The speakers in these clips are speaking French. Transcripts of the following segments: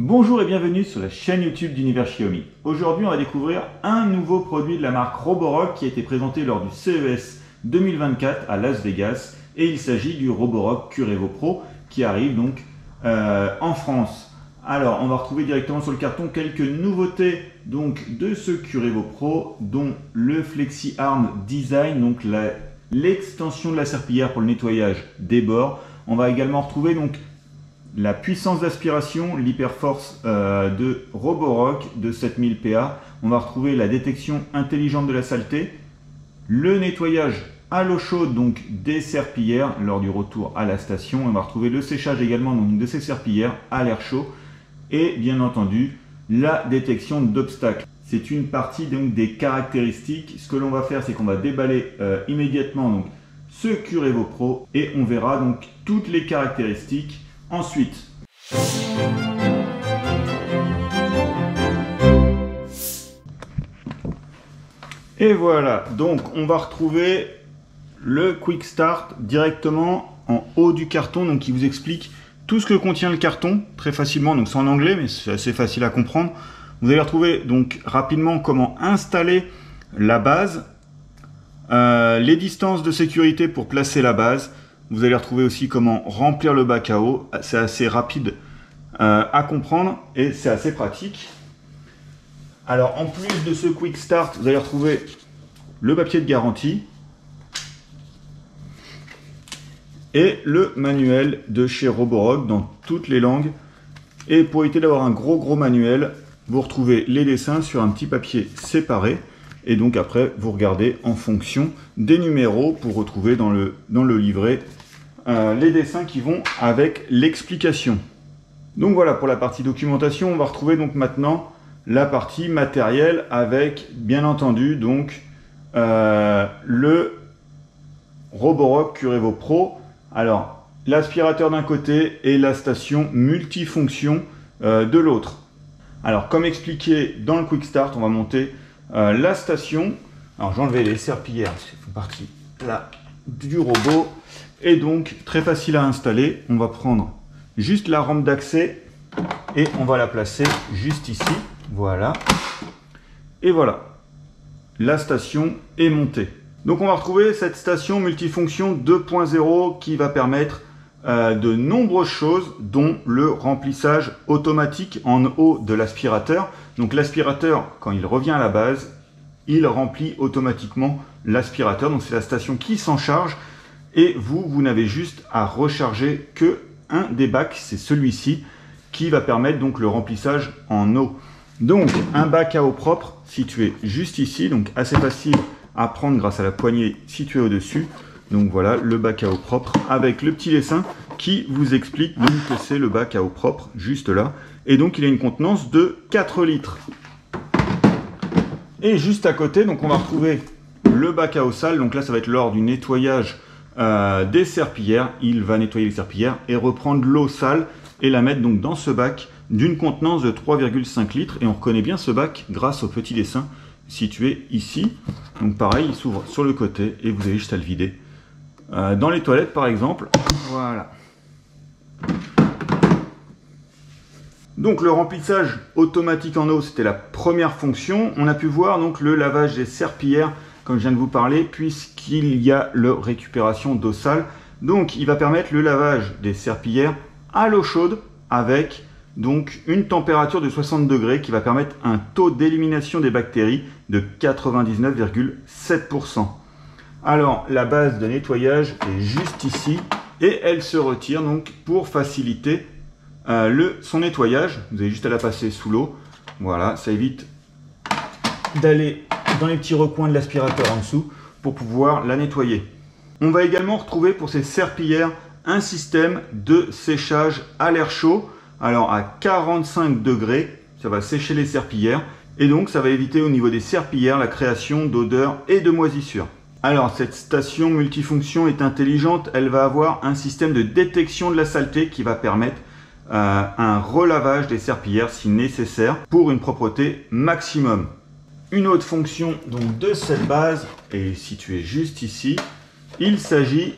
Bonjour et bienvenue sur la chaîne YouTube d'Univers Xiaomi. Aujourd'hui, on va découvrir un nouveau produit de la marque Roborock qui a été présenté lors du CES 2024 à Las Vegas et il s'agit du Roborock Curevo Pro qui arrive donc euh, en France. Alors, on va retrouver directement sur le carton quelques nouveautés donc de ce Curevo Pro, dont le Flexi Arm Design, donc l'extension de la serpillière pour le nettoyage des bords. On va également retrouver donc la puissance d'aspiration, l'hyperforce euh, de Roborock de 7000 PA. On va retrouver la détection intelligente de la saleté, le nettoyage à l'eau chaude donc des serpillères lors du retour à la station. On va retrouver le séchage également donc, de ces serpillères à l'air chaud et bien entendu la détection d'obstacles. C'est une partie donc des caractéristiques. Ce que l'on va faire, c'est qu'on va déballer euh, immédiatement donc ce Curevo Pro et on verra donc toutes les caractéristiques ensuite. Et voilà, donc on va retrouver le Quick Start directement en haut du carton, donc qui vous explique tout ce que contient le carton très facilement. Donc c'est en anglais, mais c'est assez facile à comprendre. Vous allez retrouver donc rapidement comment installer la base, euh, les distances de sécurité pour placer la base. Vous allez retrouver aussi comment remplir le bac à eau. C'est assez rapide euh, à comprendre et c'est assez pratique. Alors en plus de ce Quick Start, vous allez retrouver le papier de garantie et le manuel de chez Roborock dans toutes les langues. Et pour éviter d'avoir un gros gros manuel, vous retrouvez les dessins sur un petit papier séparé. Et donc après, vous regardez en fonction des numéros pour retrouver dans le, dans le livret euh, les dessins qui vont avec l'explication. Donc voilà pour la partie documentation. On va retrouver donc maintenant la partie matérielle avec bien entendu donc euh, le Roborock Curevo Pro. Alors l'aspirateur d'un côté et la station multifonction euh, de l'autre. Alors comme expliqué dans le Quick Start, on va monter la station. Alors j'enlevais les serpillères, c'est partie là du robot. Et donc, très facile à installer. On va prendre juste la rampe d'accès et on va la placer juste ici. Voilà. Et voilà. La station est montée. Donc on va retrouver cette station multifonction 2.0 qui va permettre euh, de nombreuses choses, dont le remplissage automatique en haut de l'aspirateur. Donc l'aspirateur, quand il revient à la base, il remplit automatiquement l'aspirateur. Donc c'est la station qui s'en charge et vous, vous n'avez juste à recharger que un des bacs, c'est celui-ci, qui va permettre donc le remplissage en eau. Donc un bac à eau propre situé juste ici, donc assez facile à prendre grâce à la poignée située au-dessus. Donc voilà le bac à eau propre avec le petit dessin qui vous explique donc que c'est le bac à eau propre juste là. Et donc il a une contenance de 4 litres. Et juste à côté, donc on va retrouver le bac à eau sale. Donc là ça va être lors du nettoyage euh, des serpillères. Il va nettoyer les serpillères et reprendre l'eau sale et la mettre donc dans ce bac d'une contenance de 3,5 litres. Et on reconnaît bien ce bac grâce au petit dessin situé ici. Donc pareil, il s'ouvre sur le côté et vous avez juste à le vider. Euh, dans les toilettes par exemple. Voilà. Donc le remplissage automatique en eau, c'était la première fonction. On a pu voir donc le lavage des serpillères comme je viens de vous parler, puisqu'il y a le récupération d'eau sale. Donc il va permettre le lavage des serpillères à l'eau chaude avec donc une température de 60 degrés qui va permettre un taux d'élimination des bactéries de 99,7%. Alors la base de nettoyage est juste ici et elle se retire donc pour faciliter euh, son nettoyage. Vous avez juste à la passer sous l'eau. Voilà, ça évite d'aller dans les petits recoins de l'aspirateur en dessous pour pouvoir la nettoyer. On va également retrouver pour ces serpillères un système de séchage à l'air chaud. Alors à 45 degrés, ça va sécher les serpillères et donc ça va éviter au niveau des serpillères la création d'odeurs et de moisissures. Alors cette station multifonction est intelligente, elle va avoir un système de détection de la saleté qui va permettre euh, un relavage des serpillères si nécessaire pour une propreté maximum. Une autre fonction donc, de cette base est située juste ici. Il s'agit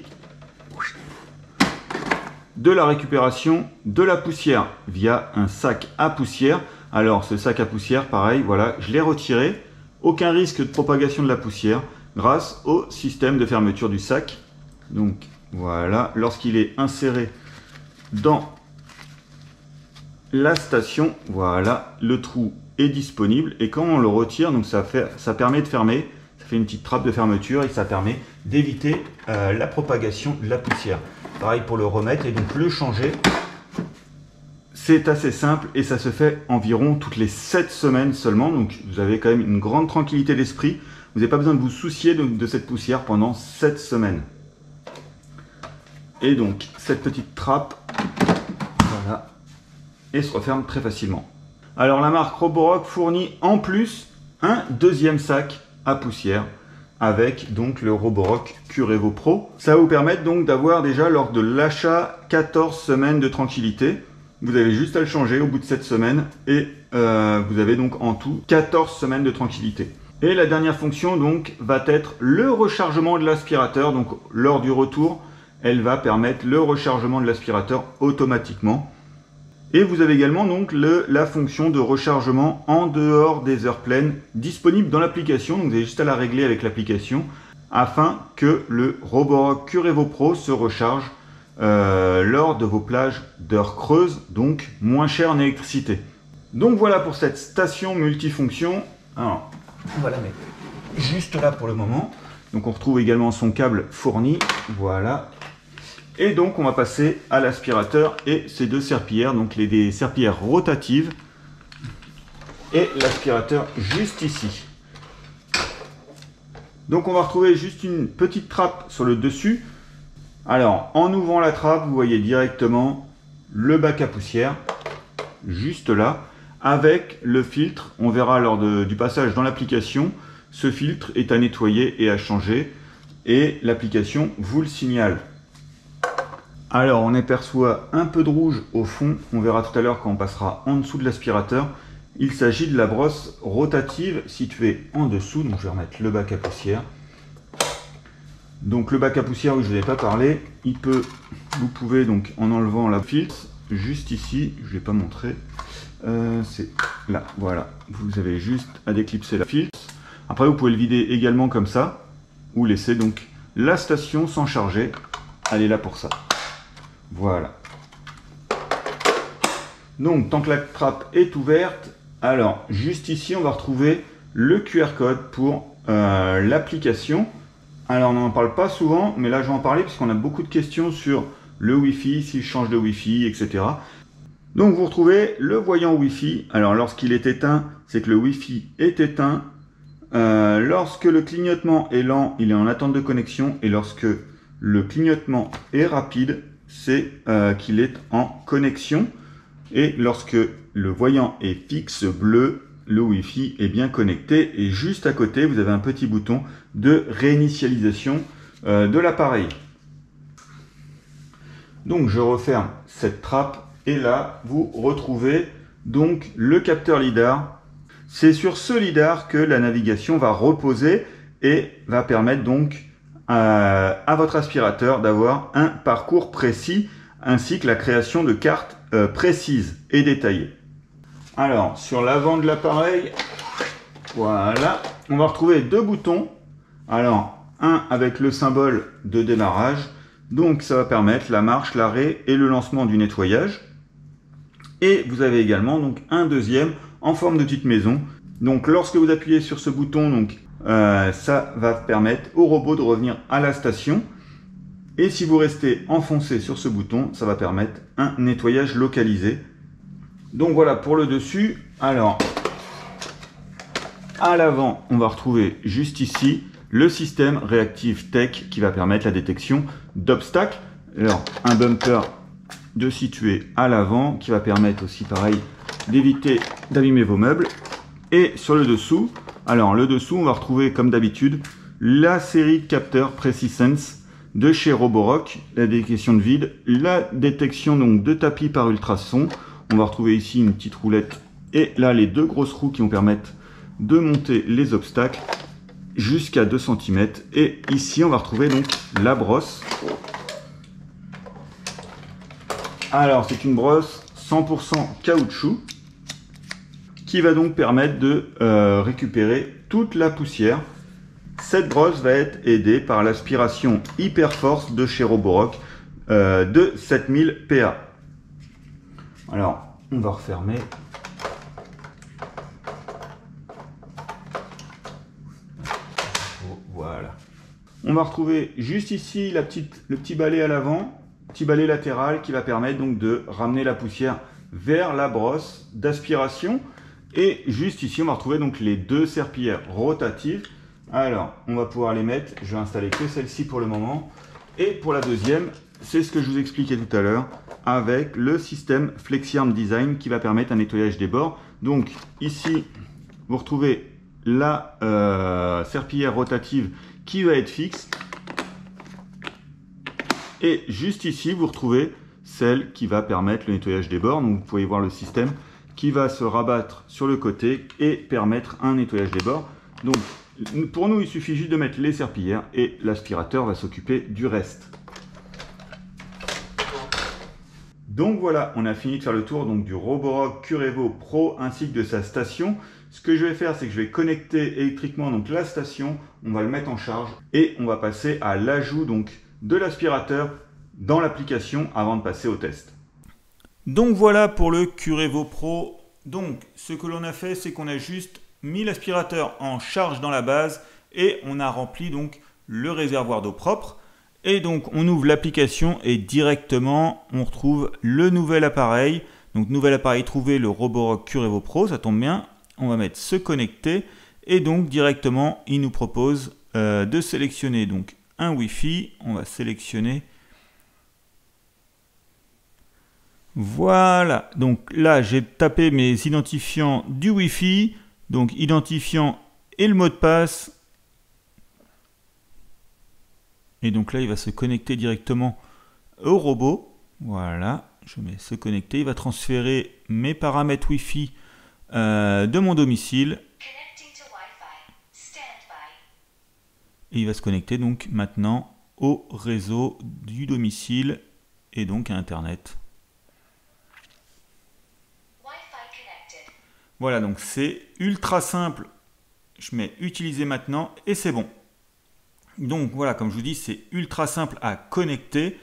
de la récupération de la poussière via un sac à poussière. Alors ce sac à poussière, pareil, voilà, je l'ai retiré. Aucun risque de propagation de la poussière grâce au système de fermeture du sac. Donc voilà, lorsqu'il est inséré dans la station, voilà, le trou est disponible et quand on le retire, donc ça, permet de fermer, ça fait une petite trappe de fermeture et ça permet d'éviter euh, la propagation de la poussière. Pareil pour le remettre et donc le changer. C'est assez simple et ça se fait environ toutes les 7 semaines seulement. Donc vous avez quand même une grande tranquillité d'esprit. Vous n'avez pas besoin de vous soucier de, cette poussière pendant 7 semaines. Et donc cette petite trappe, et se referme très facilement. Alors la marque Roborock fournit en plus un deuxième sac à poussière avec donc le Roborock Curevo Pro. Ça va vous permettre donc d'avoir déjà lors de l'achat 14 semaines de tranquillité. Vous avez juste à le changer au bout de cette semaine et euh, vous avez donc en tout 14 semaines de tranquillité. Et la dernière fonction donc va être le rechargement de l'aspirateur. Donc lors du retour, elle va permettre le rechargement de l'aspirateur automatiquement. Et vous avez également donc la fonction de rechargement en dehors des heures pleines disponible dans l'application. Donc vous avez juste à la régler avec l'application afin que le Roborock Curevo Pro se recharge euh, lors de vos plages d'heures creuses, donc moins cher en électricité. Donc voilà pour cette station multifonction. Alors, on va la mettre juste là pour le moment. Donc on retrouve également son câble fourni. Voilà, et donc on va passer à l'aspirateur et ces deux serpillères, donc les serpillères rotatives et l'aspirateur juste ici. Donc on va retrouver juste une petite trappe sur le dessus. Alors en ouvrant la trappe, vous voyez directement le bac à poussière, juste là, avec le filtre. On verra lors du passage dans l'application, ce filtre est à nettoyer et à changer et l'application vous le signale. Alors on aperçoit un peu de rouge au fond, on verra tout à l'heure quand on passera en dessous de l'aspirateur. Il s'agit de la brosse rotative située en dessous, donc je vais remettre le bac à poussière. Donc le bac à poussière, où je ne vous ai pas parlé, il peut, vous pouvez donc en enlevant la filtre, juste ici, je ne l'ai pas montré, euh, c'est là, voilà. Vous avez juste à déclipser la filtre. Après vous pouvez le vider également comme ça, ou laisser donc la station sans charger, elle est là pour ça. Voilà. Donc, tant que la trappe est ouverte, alors, juste ici, on va retrouver le QR code pour euh, l'application. Alors, on n'en parle pas souvent, mais là, je vais en parler puisqu'on a beaucoup de questions sur le Wi-Fi, s'il change de Wi-Fi, etc. Donc, vous retrouvez le voyant Wi-Fi. Alors, lorsqu'il est éteint, c'est que le Wi-Fi est éteint. Euh, lorsque le clignotement est lent, il est en attente de connexion. Et lorsque le clignotement est rapide, c'est euh, qu'il est en connexion. Et lorsque le voyant est fixe bleu, le Wi-Fi est bien connecté. Et juste à côté, vous avez un petit bouton de réinitialisation euh, de l'appareil. Donc je referme cette trappe et là vous retrouvez donc le capteur LIDAR. C'est sur ce LIDAR que la navigation va reposer et va permettre donc à, votre aspirateur d'avoir un parcours précis ainsi que la création de cartes euh, précises et détaillées. Alors, sur l'avant de l'appareil, voilà, on va retrouver deux boutons. Alors, un avec le symbole de démarrage, donc ça va permettre la marche, l'arrêt et le lancement du nettoyage. Et vous avez également donc un deuxième en forme de petite maison. Donc lorsque vous appuyez sur ce bouton, donc euh, ça va permettre au robot de revenir à la station. Et si vous restez enfoncé sur ce bouton, ça va permettre un nettoyage localisé. Donc voilà pour le dessus. Alors, à l'avant, on va retrouver juste ici le système Reactive Tech qui va permettre la détection d'obstacles. Alors, un bumper de situer à l'avant qui va permettre aussi pareil d'éviter d'abîmer vos meubles. Et sur le dessous, alors, le dessous, on va retrouver, comme d'habitude, la série de capteurs PreciSense de chez Roborock, la détection de vide, la détection donc de tapis par ultrason. On va retrouver ici une petite roulette et là les deux grosses roues qui vont permettre de monter les obstacles jusqu'à 2 cm. Et ici, on va retrouver donc la brosse Alors, c'est une brosse 100% caoutchouc qui va donc permettre de euh, récupérer toute la poussière. Cette brosse va être aidée par l'aspiration hyper force de chez Roborock euh, de 7000 PA. Alors, on va refermer. Voilà. On va retrouver juste ici le petit balai à l'avant, petit balai latéral qui va permettre donc de ramener la poussière vers la brosse d'aspiration. Et juste ici, on va retrouver donc les deux serpillères rotatives. Alors, on va pouvoir les mettre. Je vais installer que celle-ci pour le moment. Et pour la deuxième, c'est ce que je vous expliquais tout à l'heure avec le système FlexiArm Design qui va permettre un nettoyage des bords. Donc ici, vous retrouvez la euh, serpillière rotative qui va être fixe. Et juste ici, vous retrouvez celle qui va permettre le nettoyage des bords. Donc vous pouvez voir le système qui va se rabattre sur le côté et permettre un nettoyage des bords. Donc pour nous, il suffit juste de mettre les serpillères et l'aspirateur va s'occuper du reste. Donc voilà, on a fini de faire le tour donc, du Roborock Curevo Pro ainsi que de sa station. Ce que je vais faire, c'est que je vais connecter électriquement donc, la station, on va le mettre en charge et on va passer à l'ajout de l'aspirateur dans l'application avant de passer au test. Donc voilà pour le Curevo Pro. Donc ce que l'on a fait, c'est qu'on a juste mis l'aspirateur en charge dans la base et on a rempli donc le réservoir d'eau propre. Et donc on ouvre l'application et directement on retrouve le nouvel appareil. Donc nouvel appareil trouvé, le Roborock Curevo Pro, ça tombe bien. On va mettre se connecter et donc directement il nous propose euh, de sélectionner donc un Wi-Fi. On va sélectionner. Voilà, donc là j'ai tapé mes identifiants du Wi-Fi, donc identifiant et le mot de passe. Et donc là, il va se connecter directement au robot. Voilà, je mets se connecter. Il va transférer mes paramètres Wi-Fi euh, de mon domicile. Et il va se connecter donc maintenant au réseau du domicile et donc à Internet. Voilà, donc c'est ultra simple. Je mets utiliser maintenant et c'est bon. Donc voilà, comme je vous dis, c'est ultra simple à connecter.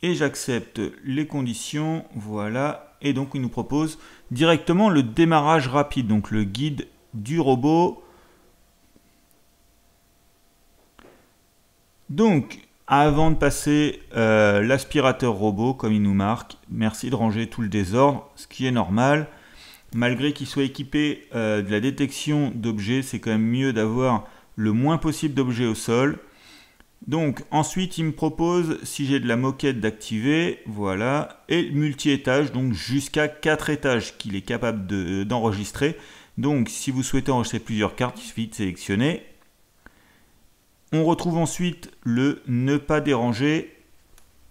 Et j'accepte les conditions. Voilà. Et donc il nous propose directement le démarrage rapide. Donc le guide du robot. Donc avant de passer euh, l'aspirateur robot, comme il nous marque, merci de ranger tout le désordre, ce qui est normal. Malgré qu'il soit équipé euh, de la détection d'objets, c'est quand même mieux d'avoir le moins possible d'objets au sol. Donc ensuite il me propose si j'ai de la moquette d'activer, voilà, et multi-étage, donc jusqu'à 4 étages qu'il est capable d'enregistrer. donc si vous souhaitez enregistrer plusieurs cartes, il suffit de sélectionner. On retrouve ensuite le ne pas déranger.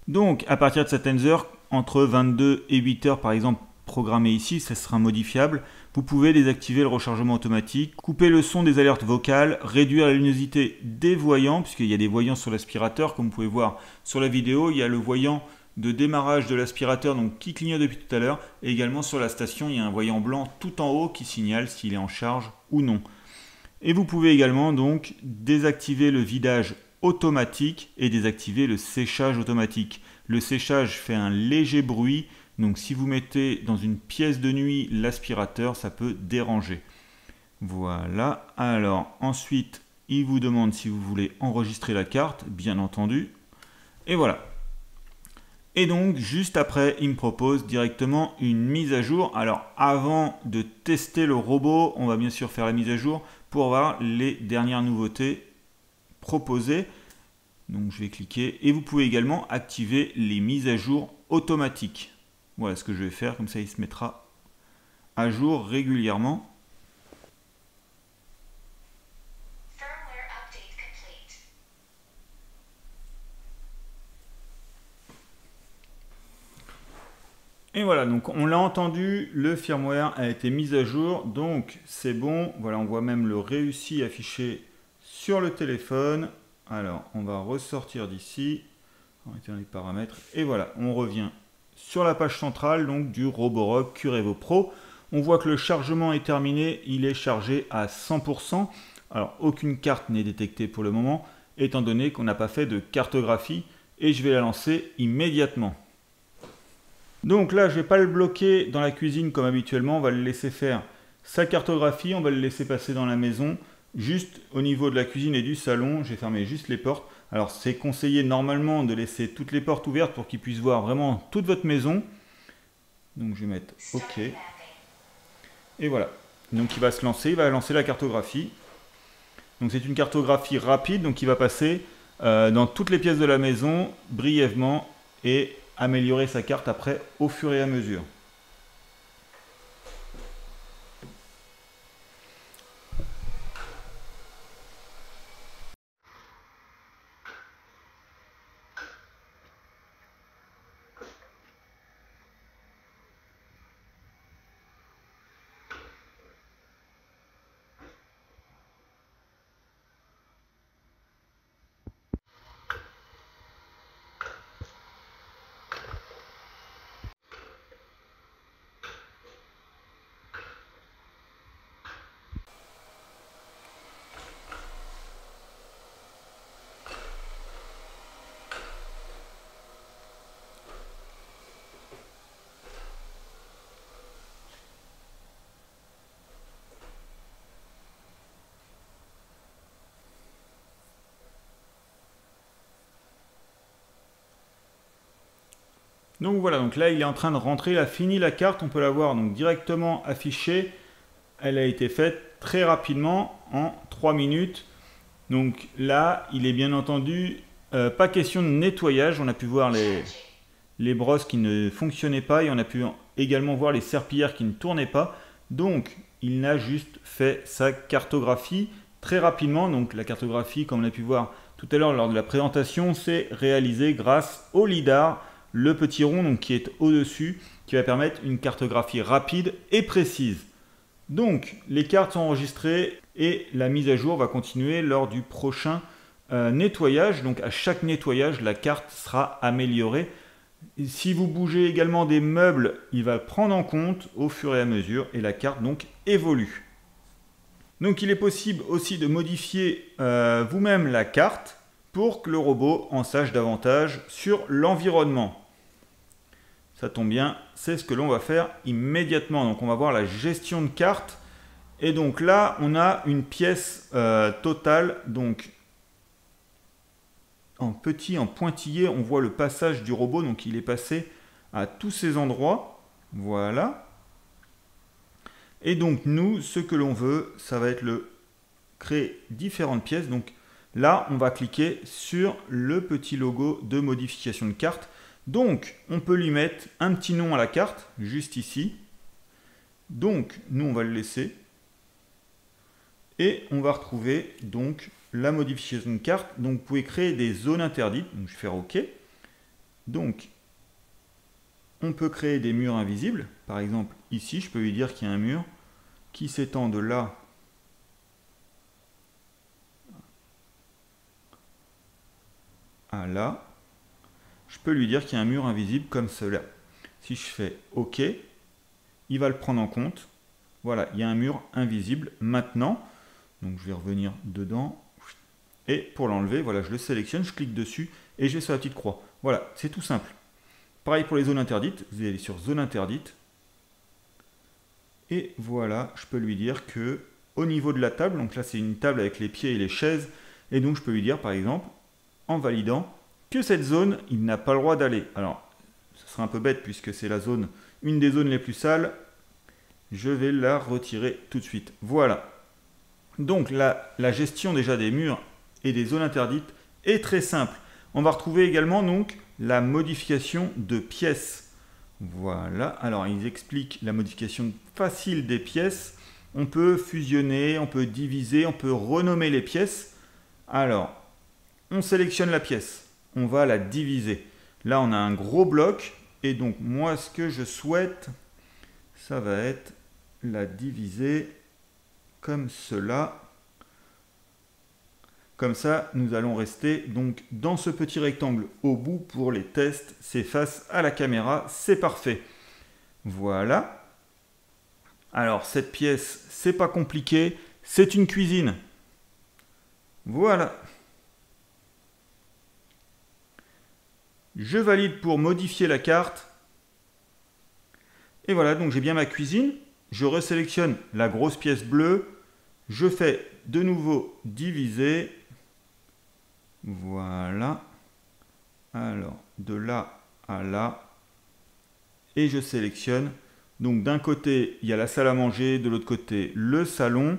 Donc à partir de certaines heures, entre 22 et 8 heures par exemple, programmé ici, ça sera modifiable. Vous pouvez désactiver le rechargement automatique, couper le son des alertes vocales, réduire la luminosité des voyants, puisqu'il y a des voyants sur l'aspirateur, comme vous pouvez voir sur la vidéo, il y a le voyant de démarrage de l'aspirateur donc qui clignote depuis tout à l'heure, et également sur la station, il y a un voyant blanc tout en haut qui signale s'il est en charge ou non. Et vous pouvez également donc désactiver le vidage automatique et désactiver le séchage automatique. Le séchage fait un léger bruit donc si vous mettez dans une pièce de nuit l'aspirateur, ça peut déranger. Voilà. Alors ensuite, il vous demande si vous voulez enregistrer la carte, bien entendu. Et voilà. Et donc, juste après, il me propose directement une mise à jour. Alors, avant de tester le robot, on va bien sûr faire la mise à jour pour voir les dernières nouveautés proposées. Donc, je vais cliquer. Et vous pouvez également activer les mises à jour automatiques. Voilà ce que je vais faire, comme ça il se mettra à jour régulièrement. Et voilà, donc on l'a entendu, le firmware a été mis à jour, donc c'est bon. Voilà, on voit même le réussi affiché sur le téléphone. Alors, on va ressortir d'ici, on va les paramètres, et voilà, on revient sur la page centrale donc du Roborock Curevo Pro. On voit que le chargement est terminé, il est chargé à 100%. Alors aucune carte n'est détectée pour le moment, étant donné qu'on n'a pas fait de cartographie, et je vais la lancer immédiatement. Donc là, je ne vais pas le bloquer dans la cuisine comme habituellement, on va le laisser faire sa cartographie, on va le laisser passer dans la maison, juste au niveau de la cuisine et du salon, j'ai fermé juste les portes. Alors c'est conseillé normalement de laisser toutes les portes ouvertes pour qu'il puisse voir vraiment toute votre maison. Donc je vais mettre OK. Et voilà. Donc il va se lancer, il va lancer la cartographie. Donc c'est une cartographie rapide, donc il va passer euh, dans toutes les pièces de la maison brièvement et améliorer sa carte après au fur et à mesure. Donc voilà, donc là il est en train de rentrer, il a fini la carte, on peut la voir donc directement affichée. Elle a été faite très rapidement en 3 minutes. Donc là, il est bien entendu euh, pas question de nettoyage. On a pu voir les, brosses qui ne fonctionnaient pas et on a pu également voir les serpillères qui ne tournaient pas. Donc il n'a juste fait sa cartographie très rapidement. Donc la cartographie, comme on a pu voir tout à l'heure lors de la présentation, c'est réalisé grâce au LIDAR le petit rond qui est au-dessus, qui va permettre une cartographie rapide et précise. Donc, les cartes sont enregistrées et la mise à jour va continuer lors du prochain euh, nettoyage. Donc, à chaque nettoyage, la carte sera améliorée. si vous bougez également des meubles, il va prendre en compte au fur et à mesure et la carte donc évolue. Donc, il est possible aussi de modifier euh, vous-même la carte pour que le robot en sache davantage sur l'environnement. Ça tombe bien, c'est ce que l'on va faire immédiatement. Donc on va voir la gestion de carte. Et donc là, on a une pièce euh, totale. Donc en petit, en pointillé, on voit le passage du robot. Donc il est passé à tous ces endroits. Voilà. Et donc nous, ce que l'on veut, ça va être le créer différentes pièces. Donc là, on va cliquer sur le petit logo de modification de carte. Donc, on peut lui mettre un petit nom à la carte, juste ici. Donc, nous, on va le laisser. Et on va retrouver donc la modification de carte. Donc, vous pouvez créer des zones interdites. Donc, je vais faire OK. Donc, on peut créer des murs invisibles. Par exemple, ici, je peux lui dire qu'il y a un mur qui s'étend de là à là peux lui dire qu'il y a un mur invisible comme cela. Si je fais OK, il va le prendre en compte. Voilà, il y a un mur invisible maintenant. Donc je vais revenir dedans. Et pour l'enlever, voilà, je le sélectionne, je clique dessus et je vais sur la petite croix. Voilà, c'est tout simple. Pareil pour les zones interdites, vous allez sur zone interdite. Et voilà, je peux lui dire que au niveau de la table, donc là c'est une table avec les pieds et les chaises, et donc je peux lui dire par exemple, en validant, que cette zone, il n'a pas le droit d'aller. Alors, ce sera un peu bête puisque c'est la zone, une des zones les plus sales. Je vais la retirer tout de suite. Voilà. Donc la, la gestion déjà des murs et des zones interdites est très simple. On va retrouver également donc la modification de pièces. Voilà, alors ils expliquent la modification facile des pièces. On peut fusionner, on peut diviser, on peut renommer les pièces. Alors, on sélectionne la pièce on va la diviser. Là, on a un gros bloc. Et donc, moi, ce que je souhaite, ça va être la diviser comme cela. Comme ça, nous allons rester donc dans ce petit rectangle au bout pour les tests. C'est face à la caméra, c'est parfait. Voilà. Alors cette pièce, c'est pas compliqué, c'est une cuisine. Voilà. Je valide pour modifier la carte. Et voilà, donc j'ai bien ma cuisine. Je resélectionne la grosse pièce bleue. Je fais de nouveau diviser. Voilà. Alors, de là à là. Et je sélectionne. Donc d'un côté, il y a la salle à manger, de l'autre côté, le salon.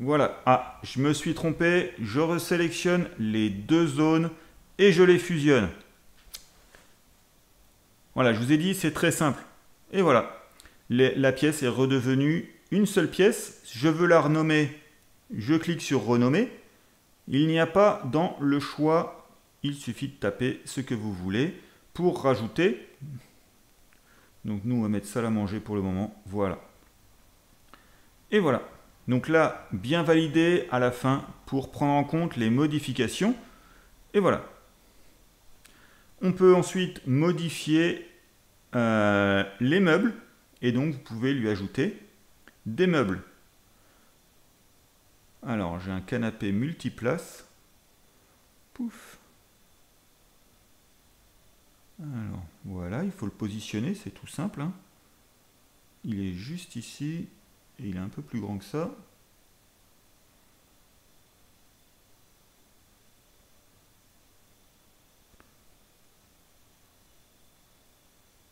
Voilà. Ah, je me suis trompé. Je resélectionne les deux zones et je les fusionne. Voilà, je vous ai dit, c'est très simple. Et voilà, la pièce est redevenue une seule pièce. Je veux la renommer, je clique sur renommer. Il n'y a pas dans le choix, il suffit de taper ce que vous voulez pour rajouter. Donc nous, on va mettre salle à manger pour le moment. Voilà. Et voilà. Donc là, bien validé à la fin pour prendre en compte les modifications. Et voilà. On peut ensuite modifier euh, les meubles et donc vous pouvez lui ajouter des meubles. Alors j'ai un canapé multiplace. Pouf. Alors voilà, il faut le positionner, c'est tout simple. Hein. Il est juste ici et il est un peu plus grand que ça.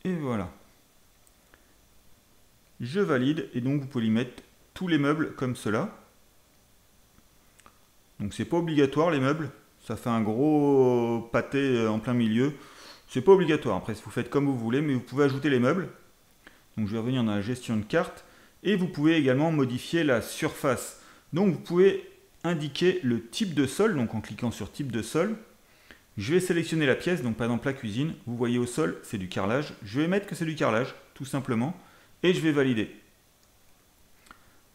Et voilà. Je valide et donc vous pouvez y mettre tous les meubles comme cela. Donc c'est pas obligatoire les meubles. Ça fait un gros pâté en plein milieu. C'est pas obligatoire. Après, vous faites comme vous voulez, mais vous pouvez ajouter les meubles. Donc je vais revenir dans la gestion de carte. Et vous pouvez également modifier la surface. Donc vous pouvez indiquer le type de sol, donc en cliquant sur type de sol. Je vais sélectionner la pièce, donc par exemple la cuisine. Vous voyez au sol, c'est du carrelage. Je vais mettre que c'est du carrelage, tout simplement. Et je vais valider.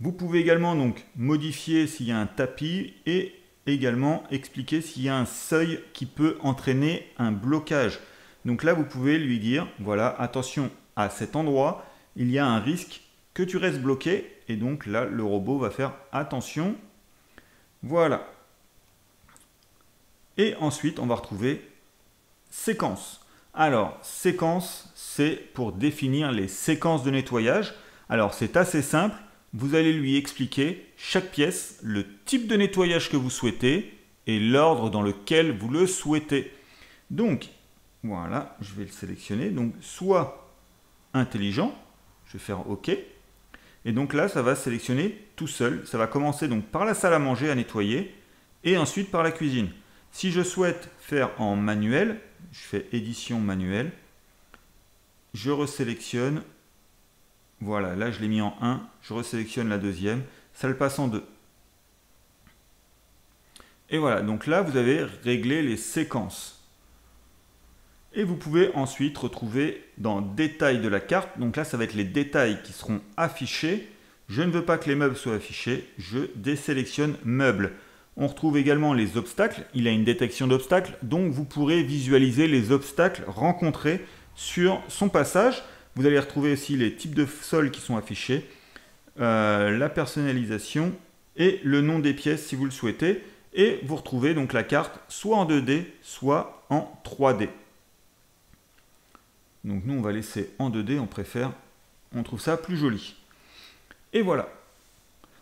Vous pouvez également donc modifier s'il y a un tapis et également expliquer s'il y a un seuil qui peut entraîner un blocage. Donc là, vous pouvez lui dire, voilà, attention à cet endroit, il y a un risque que tu restes bloqué. Et donc là, le robot va faire attention. Voilà. Et ensuite, on va retrouver séquence. Alors, séquence, c'est pour définir les séquences de nettoyage. Alors, c'est assez simple. Vous allez lui expliquer chaque pièce, le type de nettoyage que vous souhaitez et l'ordre dans lequel vous le souhaitez. Donc, voilà, je vais le sélectionner. Donc, soit intelligent, je vais faire OK. Et donc là, ça va sélectionner tout seul. Ça va commencer donc par la salle à manger à nettoyer et ensuite par la cuisine. Si je souhaite faire en manuel, je fais édition manuelle, je resélectionne, voilà, là je l'ai mis en 1, je resélectionne la deuxième, ça le passe en 2. Et voilà, donc là vous avez réglé les séquences. Et vous pouvez ensuite retrouver dans détails de la carte, donc là ça va être les détails qui seront affichés. Je ne veux pas que les meubles soient affichés, je désélectionne meubles. On retrouve également les obstacles. Il a une détection d'obstacles, donc vous pourrez visualiser les obstacles rencontrés sur son passage. Vous allez retrouver aussi les types de sols qui sont affichés, euh, la personnalisation et le nom des pièces si vous le souhaitez. Et vous retrouvez donc la carte soit en 2D, soit en 3D. Donc nous on va laisser en 2D, on préfère, on trouve ça plus joli. Et voilà,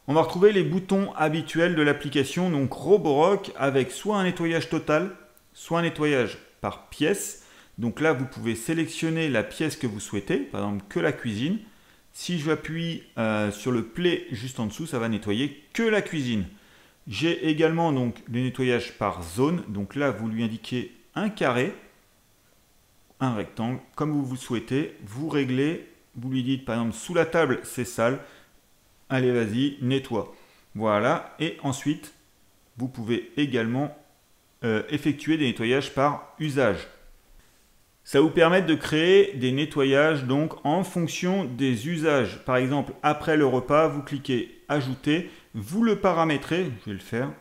on va retrouver les boutons habituels de l'application, donc Roborock, avec soit un nettoyage total, soit un nettoyage par pièce. Donc là, vous pouvez sélectionner la pièce que vous souhaitez, par exemple que la cuisine. Si j'appuie euh, sur le play juste en dessous, ça va nettoyer que la cuisine. J'ai également donc le nettoyage par zone. Donc là, vous lui indiquez un carré, un rectangle, comme vous vous souhaitez. Vous réglez, vous lui dites par exemple sous la table, c'est sale. Allez, vas-y, nettoie. Voilà. Et ensuite, vous pouvez également euh, effectuer des nettoyages par usage. Ça vous permet de créer des nettoyages donc en fonction des usages. Par exemple, après le repas, vous cliquez Ajouter, vous le paramétrez, je vais le faire.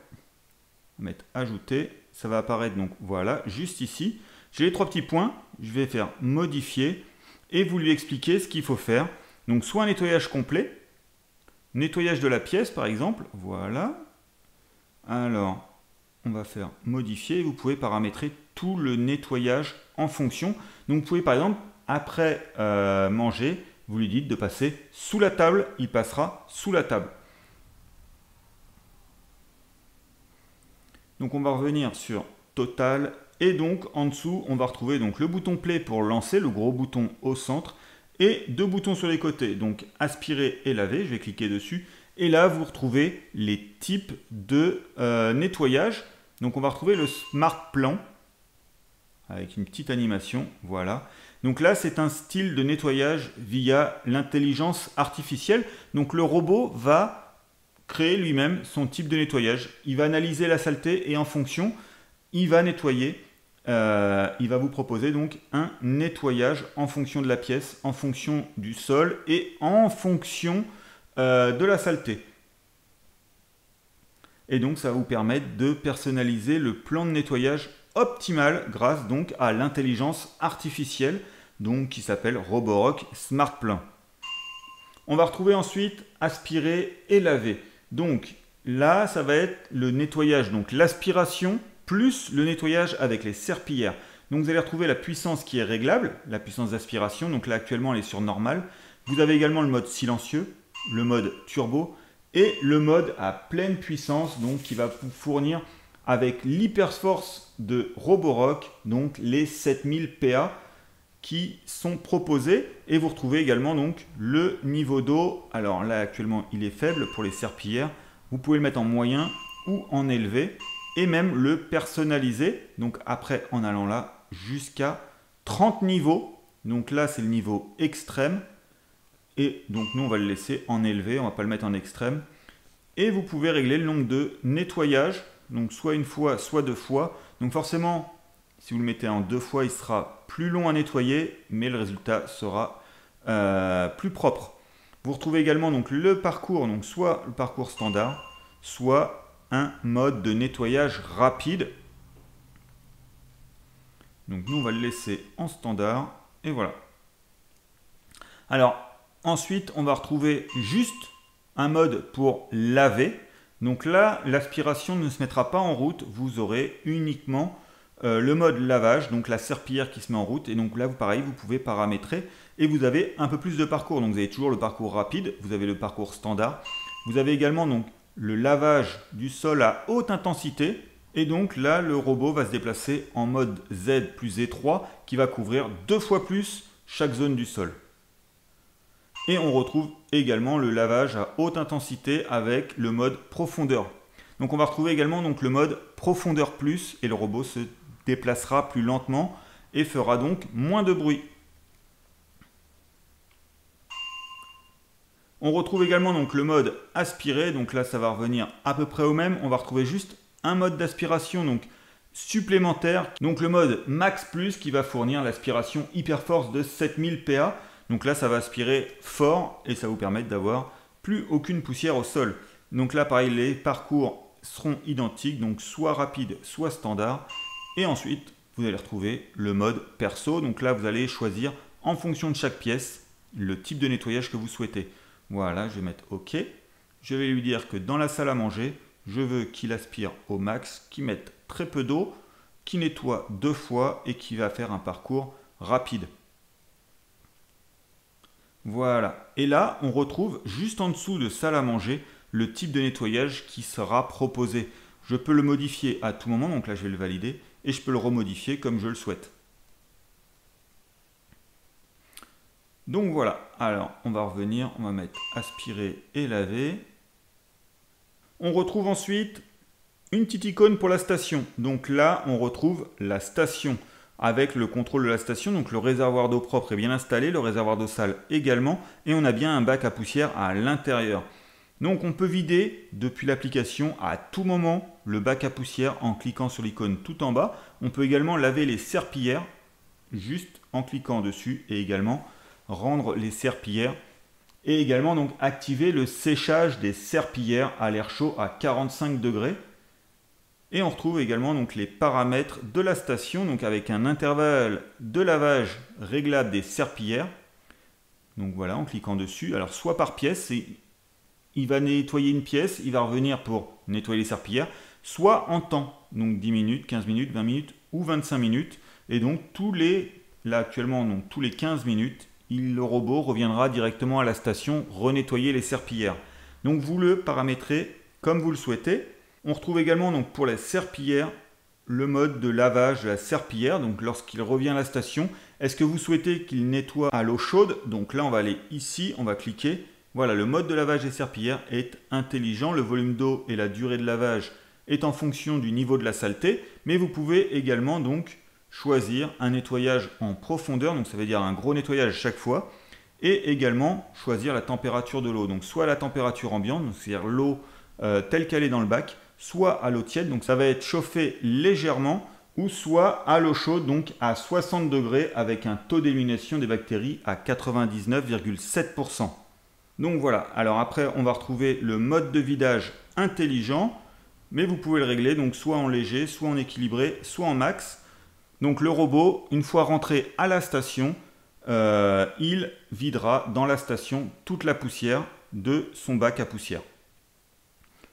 mettre ajouter, ça va apparaître donc voilà, juste ici. J'ai les trois petits points, je vais faire modifier et vous lui expliquer ce qu'il faut faire. Donc soit un nettoyage complet, nettoyage de la pièce par exemple, voilà. Alors, on va faire modifier, vous pouvez paramétrer tout le nettoyage en fonction. Donc vous pouvez par exemple, après euh, manger, vous lui dites de passer sous la table, il passera sous la table. Donc on va revenir sur Total et donc en dessous on va retrouver donc le bouton Play pour lancer, le gros bouton au centre et deux boutons sur les côtés, donc aspirer et laver, je vais cliquer dessus et là vous retrouvez les types de euh, nettoyage. Donc on va retrouver le Smart Plan avec une petite animation, voilà. Donc là, c'est un style de nettoyage via l'intelligence artificielle. Donc le robot va créer lui-même son type de nettoyage. Il va analyser la saleté et en fonction, il va nettoyer. Euh, il va vous proposer donc un nettoyage en fonction de la pièce, en fonction du sol et en fonction euh, de la saleté. Et donc ça va vous permettre de personnaliser le plan de nettoyage optimal grâce donc à l'intelligence artificielle donc qui s'appelle Roborock Smart Plan. On va retrouver ensuite aspirer et laver. Donc là, ça va être le nettoyage, donc l'aspiration plus le nettoyage avec les serpillères. Donc vous allez retrouver la puissance qui est réglable, la puissance d'aspiration. Donc là actuellement elle est sur normal. Vous avez également le mode silencieux, le mode turbo et le mode à pleine puissance, donc qui va vous fournir avec l'hyperforce de Roborock, donc les 7000 PA qui sont proposés et vous retrouvez également donc le niveau d'eau. Alors là actuellement il est faible pour les serpillères. Vous pouvez le mettre en moyen ou en élevé et même le personnaliser. Donc après en allant là jusqu'à 30 niveaux. Donc là c'est le niveau extrême et donc nous on va le laisser en élevé, on va pas le mettre en extrême. Et vous pouvez régler le nombre de nettoyages, donc soit une fois, soit deux fois. Donc forcément si vous le mettez en deux fois, il sera plus long à nettoyer, mais le résultat sera euh, plus propre. Vous retrouvez également donc le parcours, donc soit le parcours standard, soit un mode de nettoyage rapide. Donc nous on va le laisser en standard et voilà. Alors ensuite on va retrouver juste un mode pour laver. Donc là l'aspiration ne se mettra pas en route, vous aurez uniquement euh, le mode lavage, donc la serpillière qui se met en route. Et donc là, vous, pareil, vous pouvez paramétrer et vous avez un peu plus de parcours. Donc vous avez toujours le parcours rapide, vous avez le parcours standard. Vous avez également donc le lavage du sol à haute intensité. Et donc là, le robot va se déplacer en mode Z plus E3 qui va couvrir deux fois plus chaque zone du sol. Et on retrouve également le lavage à haute intensité avec le mode profondeur. Donc on va retrouver également le mode profondeur plus et le robot se déplacera plus lentement et fera donc moins de bruit. On retrouve également donc le mode aspiré, donc là ça va revenir à peu près au même. On va retrouver juste un mode d'aspiration donc supplémentaire, donc le mode Max Plus qui va fournir l'aspiration hyper force de 7000 PA. Donc là ça va aspirer fort et ça vous permet d'avoir plus aucune poussière au sol. Donc là pareil les parcours seront identiques, donc soit rapide, soit standard. Et ensuite, vous allez retrouver le mode perso. Donc là, vous allez choisir en fonction de chaque pièce le type de nettoyage que vous souhaitez. Voilà, je vais mettre OK. Je vais lui dire que dans la salle à manger, je veux qu'il aspire au max, qu'il mette très peu d'eau, qu'il nettoie deux fois et qu'il va faire un parcours rapide. Voilà. Et là, on retrouve juste en dessous de salle à manger le type de nettoyage qui sera proposé. Je peux le modifier à tout moment, donc là je vais le valider et je peux le remodifier comme je le souhaite. Donc voilà, alors on va revenir, on va mettre aspirer et laver. On retrouve ensuite une petite icône pour la station. Donc là, on retrouve la station avec le contrôle de la station. Donc le réservoir d'eau propre est bien installé, le réservoir d'eau sale également. Et on a bien un bac à poussière à l'intérieur. Donc on peut vider depuis l'application à tout moment le bac à poussière en cliquant sur l'icône tout en bas. On peut également laver les serpillères juste en cliquant dessus et également rendre les serpillères et également donc activer le séchage des serpillères à l'air chaud à 45 degrés. Et on retrouve également donc les paramètres de la station, donc avec un intervalle de lavage réglable des serpillères. Donc voilà, en cliquant dessus. Alors soit par pièce, il va nettoyer une pièce, il va revenir pour nettoyer les serpillères, soit en temps, donc 10 minutes, 15 minutes, 20 minutes ou 25 minutes. Et donc tous les, là actuellement, donc tous les 15 minutes, le robot reviendra directement à la station renettoyer les serpillères. Donc vous le paramétrez comme vous le souhaitez. On retrouve également donc pour les serpillères le mode de lavage de la serpillière. Donc lorsqu'il revient à la station, est-ce que vous souhaitez qu'il nettoie à l'eau chaude? Donc là, on va aller ici, on va cliquer. Voilà, le mode de lavage des serpillères est intelligent. Le volume d'eau et la durée de lavage est en fonction du niveau de la saleté. Mais vous pouvez également donc choisir un nettoyage en profondeur. Donc ça veut dire un gros nettoyage chaque fois. Et également choisir la température de l'eau. Donc soit la température ambiante, c'est-à-dire l'eau euh, telle qu'elle est dans le bac, soit à l'eau tiède, donc ça va être chauffé légèrement, ou soit à l'eau chaude, donc à 60 degrés, avec un taux d'élimination des bactéries à 99,7%. Donc voilà, alors après on va retrouver le mode de vidage intelligent, mais vous pouvez le régler donc soit en léger, soit en équilibré, soit en max. Donc le robot, une fois rentré à la station, euh, il videra dans la station toute la poussière de son bac à poussière.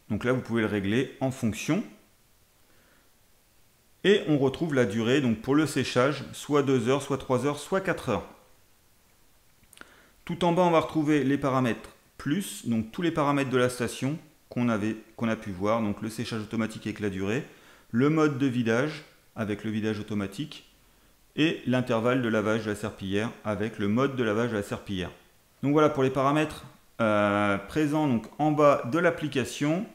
Donc là, vous pouvez le régler en fonction. Et on retrouve la durée donc pour le séchage, soit 2 heures, soit 3 heures, soit 4 heures. Tout en bas, on va retrouver les paramètres plus, donc tous les paramètres de la station qu'on a pu voir, donc le séchage automatique avec la durée, le mode de vidage avec le vidage automatique et l'intervalle de lavage de la serpillière avec le mode de lavage de la serpillière. Donc voilà pour les paramètres euh, présents en bas de l'application.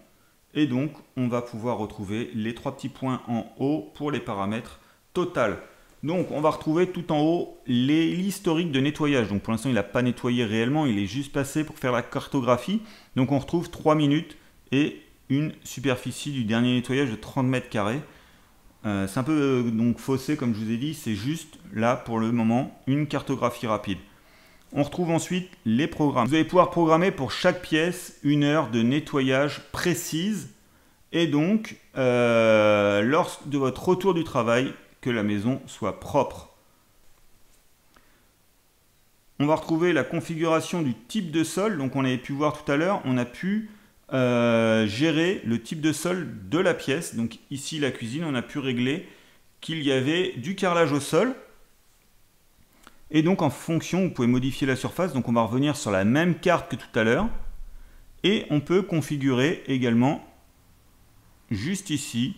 Et donc, on va pouvoir retrouver les trois petits points en haut pour les paramètres total. Donc, on va retrouver tout en haut l'historique de nettoyage. Donc, pour l'instant, il n'a pas nettoyé réellement, il est juste passé pour faire la cartographie. Donc, on retrouve 3 minutes et une superficie du dernier nettoyage de 30 mètres carrés. Euh, c'est un peu euh, donc faussé, comme je vous ai dit, c'est juste là pour le moment une cartographie rapide. On retrouve ensuite les programmes. Vous allez pouvoir programmer pour chaque pièce une heure de nettoyage précise et donc euh, lors de votre retour du travail que la maison soit propre. On va retrouver la configuration du type de sol. Donc on avait pu voir tout à l'heure, on a pu euh, gérer le type de sol de la pièce. Donc ici la cuisine, on a pu régler qu'il y avait du carrelage au sol et donc en fonction, vous pouvez modifier la surface. Donc on va revenir sur la même carte que tout à l'heure. Et on peut configurer également, juste ici,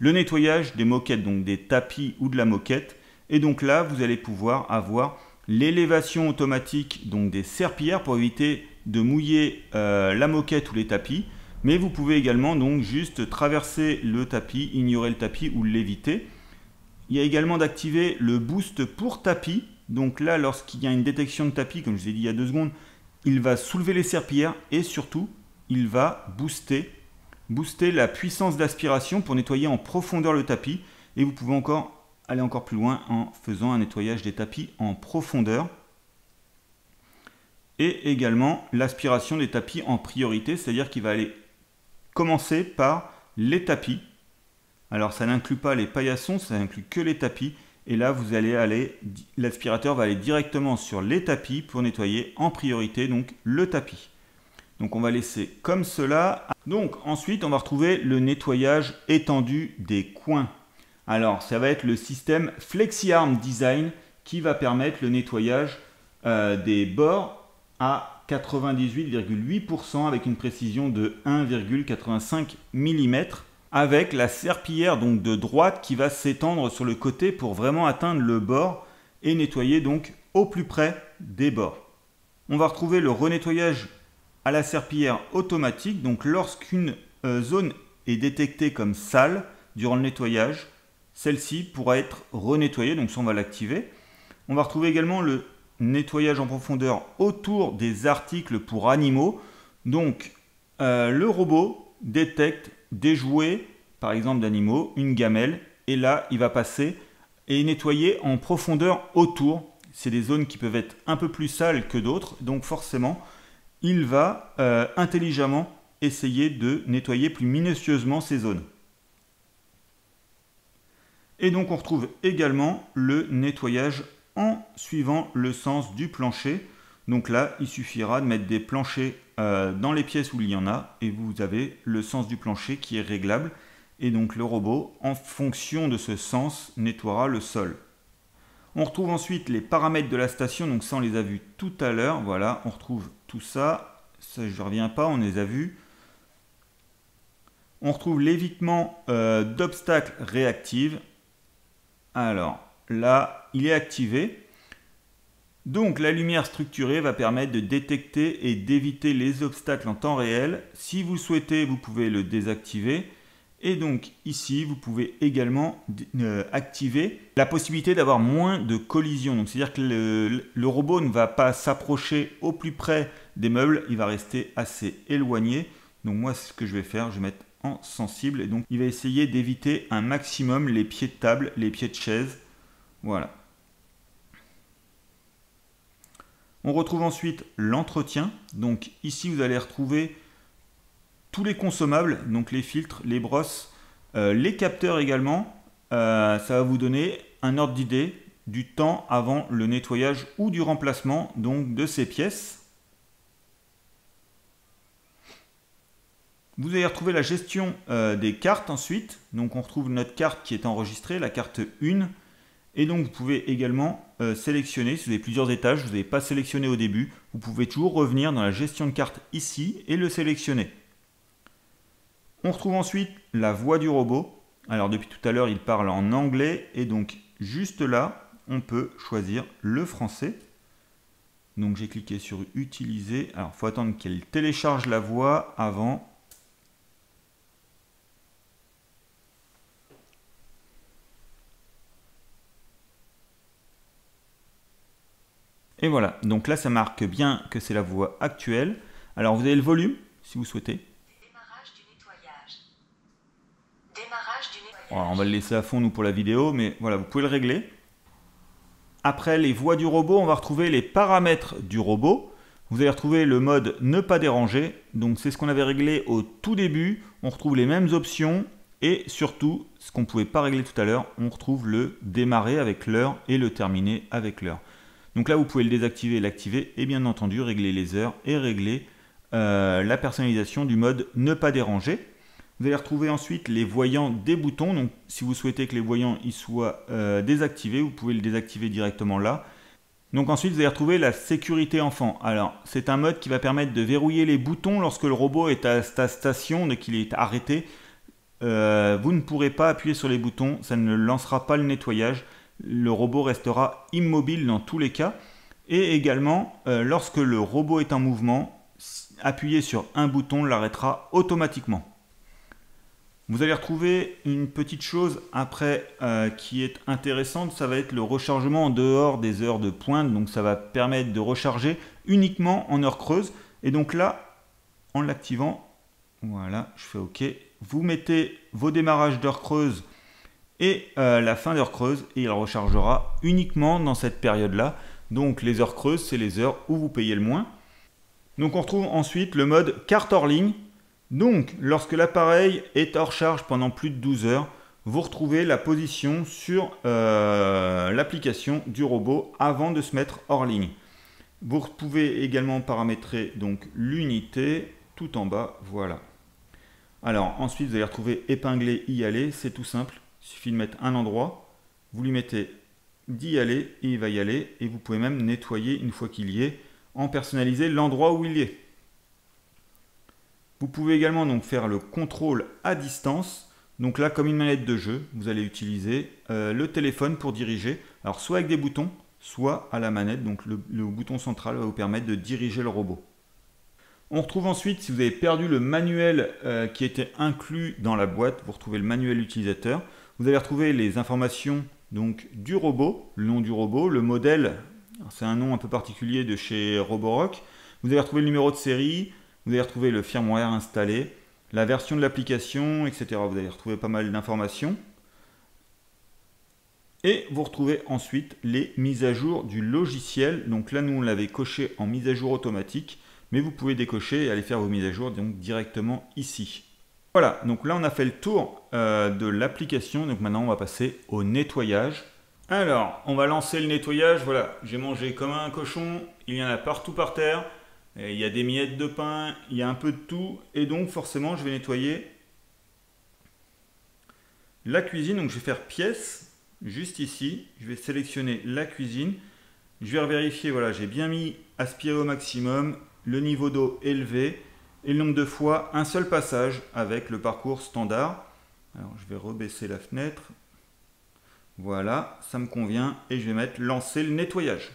le nettoyage des moquettes, donc des tapis ou de la moquette. Et donc là, vous allez pouvoir avoir l'élévation automatique donc des serpillères pour éviter de mouiller euh, la moquette ou les tapis. Mais vous pouvez également donc juste traverser le tapis, ignorer le tapis ou l'éviter. Il y a également d'activer le boost pour tapis donc là, lorsqu'il y a une détection de tapis, comme je vous ai dit il y a deux secondes, il va soulever les serpillères et surtout, il va booster, booster la puissance d'aspiration pour nettoyer en profondeur le tapis. Et vous pouvez encore aller encore plus loin en faisant un nettoyage des tapis en profondeur. Et également l'aspiration des tapis en priorité, c'est-à-dire qu'il va aller commencer par les tapis. Alors ça n'inclut pas les paillassons, ça inclut que les tapis. Et là, vous allez aller, l'aspirateur va aller directement sur les tapis pour nettoyer en priorité donc le tapis. Donc on va laisser comme cela. Donc ensuite, on va retrouver le nettoyage étendu des coins. Alors ça va être le système FlexiArm Design qui va permettre le nettoyage euh, des bords à 98,8% avec une précision de 1,85 mm avec la serpillière donc de droite qui va s'étendre sur le côté pour vraiment atteindre le bord et nettoyer donc au plus près des bords. On va retrouver le renettoyage à la serpillière automatique. Donc lorsqu'une euh, zone est détectée comme sale durant le nettoyage, celle-ci pourra être renettoyée. Donc ça on va l'activer. On va retrouver également le nettoyage en profondeur autour des articles pour animaux. Donc euh, le robot détecte des jouets, par exemple d'animaux, une gamelle, et là, il va passer et nettoyer en profondeur autour. C'est des zones qui peuvent être un peu plus sales que d'autres, donc forcément, il va euh, intelligemment essayer de nettoyer plus minutieusement ces zones. Et donc on retrouve également le nettoyage en suivant le sens du plancher. Donc là, il suffira de mettre des planchers euh, dans les pièces où il y en a et vous avez le sens du plancher qui est réglable. Et donc le robot, en fonction de ce sens, nettoiera le sol. On retrouve ensuite les paramètres de la station, donc ça on les a vus tout à l'heure. Voilà, on retrouve tout ça. Ça je ne reviens pas, on les a vus. On retrouve l'évitement euh, d'obstacles réactifs. Alors là, il est activé. Donc la lumière structurée va permettre de détecter et d'éviter les obstacles en temps réel. Si vous souhaitez, vous pouvez le désactiver. Et donc ici, vous pouvez également euh, activer la possibilité d'avoir moins de collisions. C'est-à-dire que le, le, robot ne va pas s'approcher au plus près des meubles, il va rester assez éloigné. Donc moi, ce que je vais faire, je vais mettre en sensible. Et donc il va essayer d'éviter un maximum les pieds de table, les pieds de chaise. Voilà. On retrouve ensuite l'entretien. Donc ici, vous allez retrouver tous les consommables, donc les filtres, les brosses, euh, les capteurs également. Euh, ça va vous donner un ordre d'idée du temps avant le nettoyage ou du remplacement donc de ces pièces. Vous allez retrouver la gestion euh, des cartes ensuite. Donc on retrouve notre carte qui est enregistrée, la carte 1. Et donc vous pouvez également sélectionner, si vous avez plusieurs étages, vous n'avez pas sélectionné au début, vous pouvez toujours revenir dans la gestion de carte ici et le sélectionner. On retrouve ensuite la voix du robot. Alors depuis tout à l'heure, il parle en anglais et donc juste là, on peut choisir le français. Donc j'ai cliqué sur utiliser. Alors il faut attendre qu'elle télécharge la voix avant. Et voilà, donc là ça marque bien que c'est la voix actuelle. Alors vous avez le volume si vous souhaitez. on va le laisser à fond nous pour la vidéo, mais voilà, vous pouvez le régler. Après les voix du robot, on va retrouver les paramètres du robot. Vous allez retrouver le mode ne pas déranger. Donc c'est ce qu'on avait réglé au tout début. On retrouve les mêmes options. Et surtout, ce qu'on ne pouvait pas régler tout à l'heure, on retrouve le démarrer avec l'heure et le terminer avec l'heure. Donc là, vous pouvez le désactiver et l'activer. Et bien entendu, régler les heures et régler euh, la personnalisation du mode ne pas déranger. Vous allez retrouver ensuite les voyants des boutons. Donc, si vous souhaitez que les voyants y soient euh, désactivés, vous pouvez le désactiver directement là. Donc ensuite, vous allez retrouver la sécurité enfant. Alors, c'est un mode qui va permettre de verrouiller les boutons lorsque le robot est à sa station, dès qu'il est arrêté. Euh, vous ne pourrez pas appuyer sur les boutons, ça ne lancera pas le nettoyage. Le robot restera immobile dans tous les cas. Et également, euh, lorsque le robot est en mouvement, appuyer sur un bouton l'arrêtera automatiquement. Vous allez retrouver une petite chose après euh, qui est intéressante, ça va être le rechargement en dehors des heures de pointe. Donc ça va permettre de recharger uniquement en heure creuse. Et donc là, en l'activant, voilà, je fais OK. Vous mettez vos démarrages d'heure creuse et euh, la fin d'heure creuse et il rechargera uniquement dans cette période-là. Donc les heures creuses, c'est les heures où vous payez le moins. Donc on retrouve ensuite le mode carte hors ligne donc, lorsque l'appareil est hors charge pendant plus de 12 heures, vous retrouvez la position sur euh, l'application du robot avant de se mettre hors ligne. Vous pouvez également paramétrer l'unité tout en bas, voilà. Alors ensuite vous allez retrouver épingler y aller, c'est tout simple. Il suffit de mettre un endroit, vous lui mettez d'y aller et il va y aller et vous pouvez même nettoyer une fois qu'il y est en personnaliser l'endroit où il y est. Vous pouvez également donc faire le contrôle à distance. Donc là, comme une manette de jeu, vous allez utiliser euh, le téléphone pour diriger. Alors soit avec des boutons, soit à la manette. Donc le, bouton central va vous permettre de diriger le robot. On retrouve ensuite, si vous avez perdu le manuel euh, qui était inclus dans la boîte, vous retrouvez le manuel utilisateur. Vous allez retrouver les informations donc, du robot, le nom du robot, le modèle, c'est un nom un peu particulier de chez Roborock. Vous allez retrouver le numéro de série, vous allez retrouver le firmware installé, la version de l'application, etc. Vous allez retrouver pas mal d'informations. Et vous retrouvez ensuite les mises à jour du logiciel. Donc là, nous, on l'avait coché en mise à jour automatique, mais vous pouvez décocher et aller faire vos mises à jour donc directement ici. Voilà, donc là on a fait le tour euh, de l'application, donc maintenant on va passer au nettoyage. Alors, on va lancer le nettoyage, voilà, j'ai mangé comme un cochon, il y en a partout par terre, il y a des miettes de pain, il y a un peu de tout, et donc forcément je vais nettoyer la cuisine, donc je vais faire pièce, juste ici, je vais sélectionner la cuisine, je vais vérifier, voilà, j'ai bien mis aspiré au maximum, le niveau d'eau élevé, et le nombre de fois un seul passage avec le parcours standard. Alors je vais rebaisser la fenêtre. Voilà, ça me convient et je vais mettre lancer le nettoyage.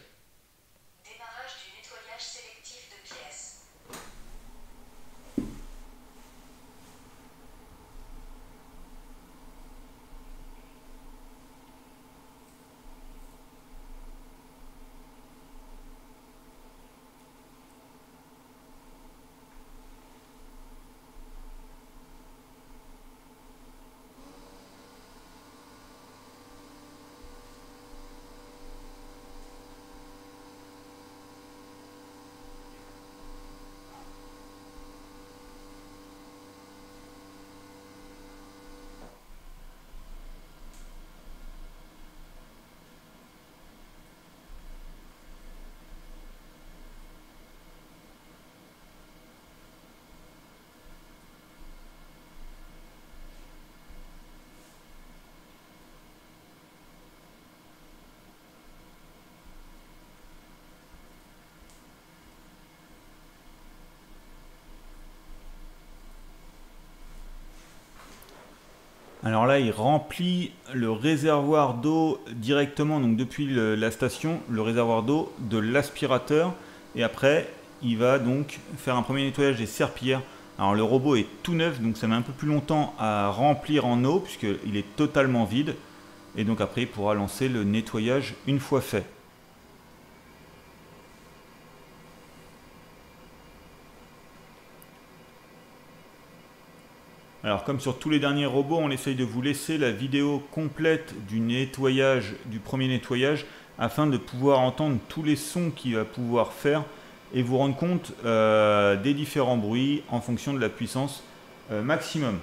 Alors là, il remplit le réservoir d'eau directement, donc depuis la station, le réservoir d'eau de l'aspirateur. Et après, il va donc faire un premier nettoyage des serpillères. Alors le robot est tout neuf, donc ça met un peu plus longtemps à remplir en eau, puisqu'il est totalement vide. Et donc après, il pourra lancer le nettoyage une fois fait. Alors comme sur tous les derniers robots, on essaye de vous laisser la vidéo complète du nettoyage, du premier nettoyage, afin de pouvoir entendre tous les sons qu'il va pouvoir faire et vous rendre compte euh, des différents bruits en fonction de la puissance euh, maximum.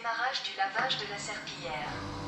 Démarrage du lavage de la serpillière.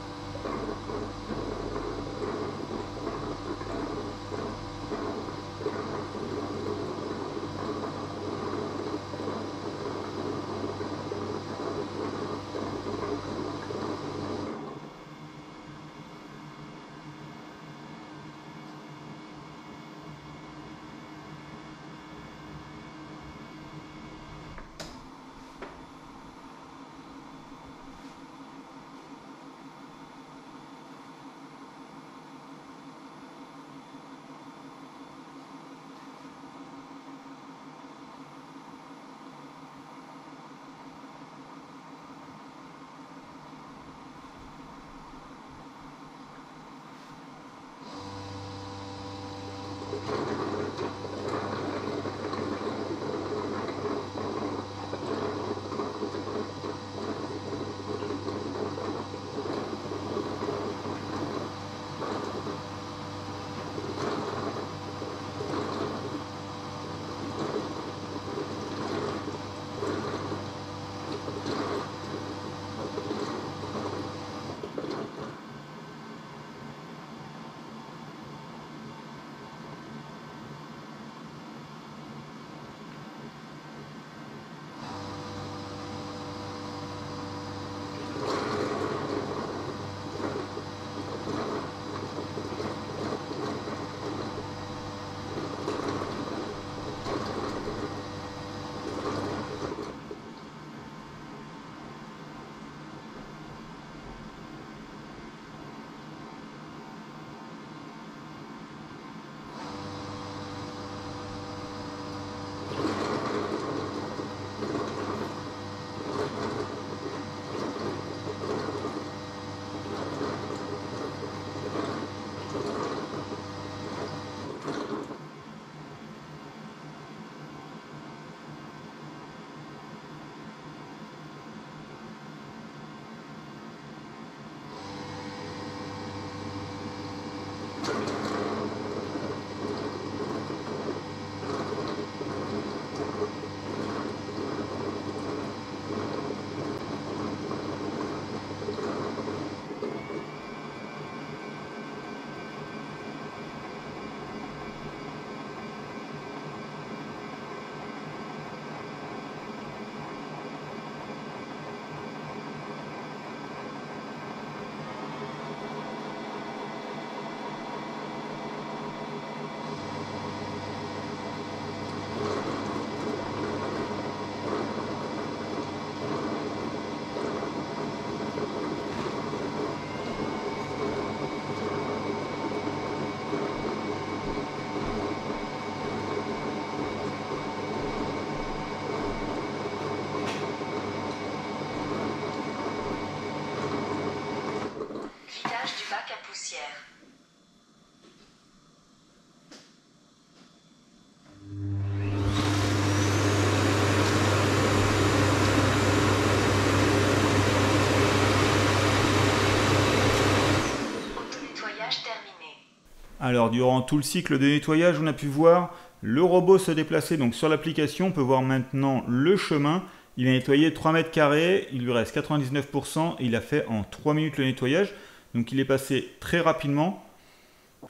Alors, durant tout le cycle de nettoyage, on a pu voir le robot se déplacer donc sur l'application. On peut voir maintenant le chemin. Il a nettoyé 3 mètres carrés, il lui reste 99% et il a fait en 3 minutes le nettoyage. Donc il est passé très rapidement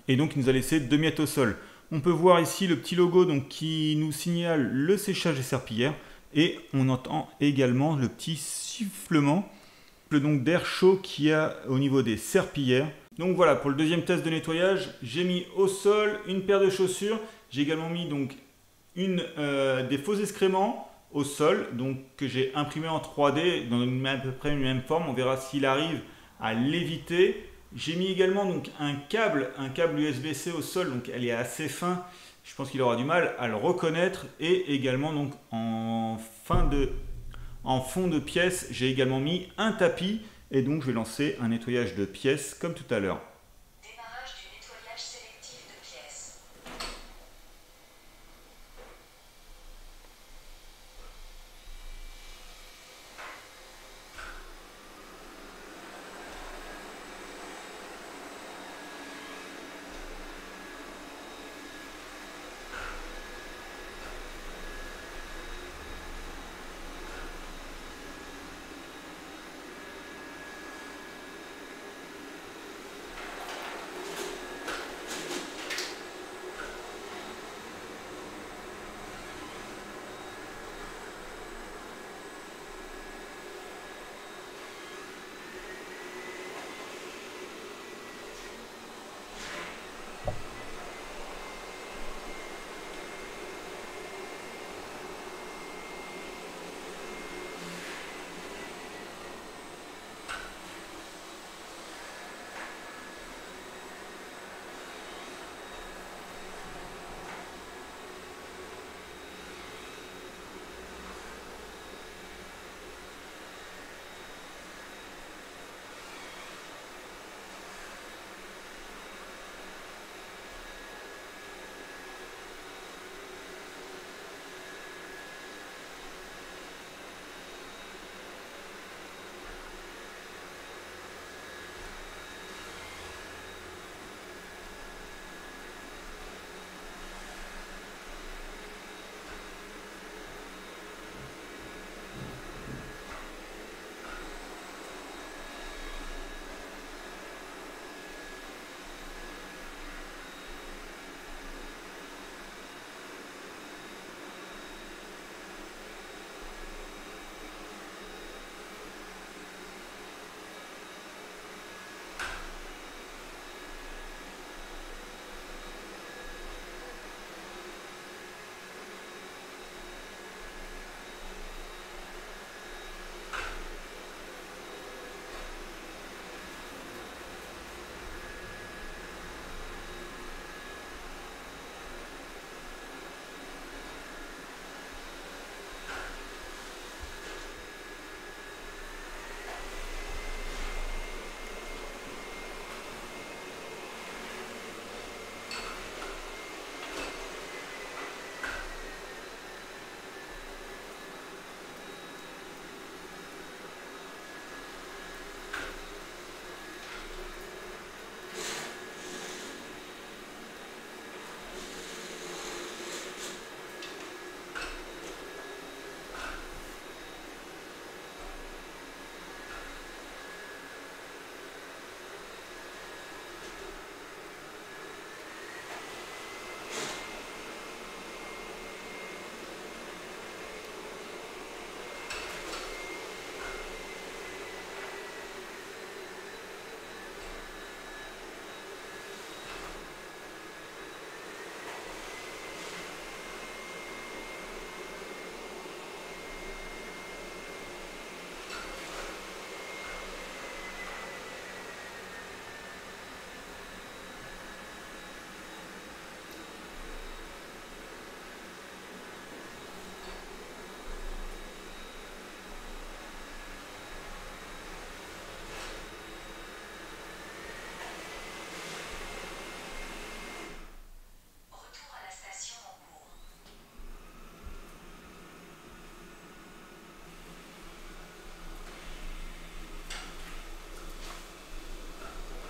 et donc il nous a laissé deux miettes au sol. On peut voir ici le petit logo donc, qui nous signale le séchage des serpillères et on entend également le petit sifflement donc d'air chaud qu'il y a au niveau des serpillères. Donc voilà, pour le deuxième test de nettoyage, j'ai mis au sol une paire de chaussures. J'ai également mis donc euh, des faux excréments au sol, donc que j'ai imprimé en 3D dans une, à peu près une même forme. On verra s'il arrive à l'éviter. J'ai mis également donc un câble, un câble USB-C au sol, elle est assez fin. Je pense qu'il aura du mal à le reconnaître. Et également donc en fond de pièce, j'ai également mis un tapis et donc je vais lancer un nettoyage de pièces comme tout à l'heure.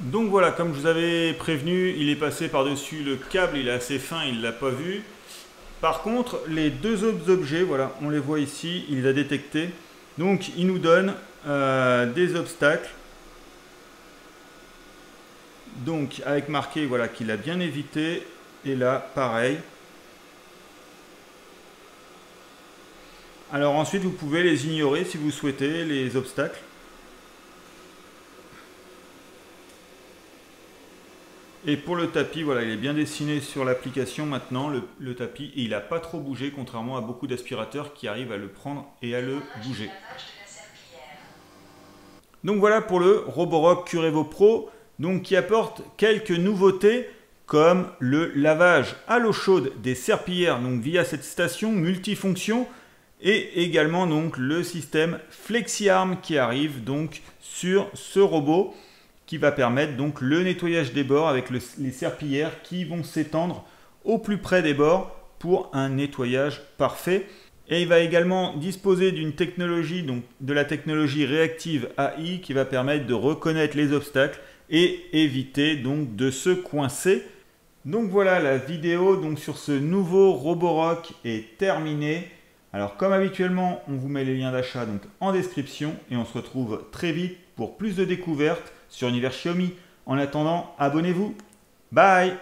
Donc voilà, comme je vous avais prévenu, il est passé par-dessus le câble, il est assez fin, il ne l'a pas vu. Par contre, les deux autres objets, voilà, on les voit ici, il les a détectés. Donc il nous donne euh, des obstacles. Donc avec marqué voilà, qu'il a bien évité. Et là, pareil. Alors ensuite, vous pouvez les ignorer si vous souhaitez, les obstacles. Et pour le tapis, voilà, il est bien dessiné sur l'application maintenant, le, tapis, et il n'a pas trop bougé, contrairement à beaucoup d'aspirateurs qui arrivent à le prendre et à le bouger. Donc voilà pour le Roborock Curevo Pro, donc qui apporte quelques nouveautés comme le lavage à l'eau chaude des serpillères donc via cette station multifonction et également donc le système FlexiArm qui arrive donc sur ce robot qui va permettre donc le nettoyage des bords avec les serpillères qui vont s'étendre au plus près des bords pour un nettoyage parfait. Et il va également disposer d'une technologie, donc de la technologie réactive AI qui va permettre de reconnaître les obstacles et éviter donc de se coincer. Donc voilà, la vidéo donc sur ce nouveau Roborock est terminée. Alors comme habituellement, on vous met les liens d'achat en description et on se retrouve très vite pour plus de découvertes sur Univers Xiaomi. En attendant, abonnez-vous. Bye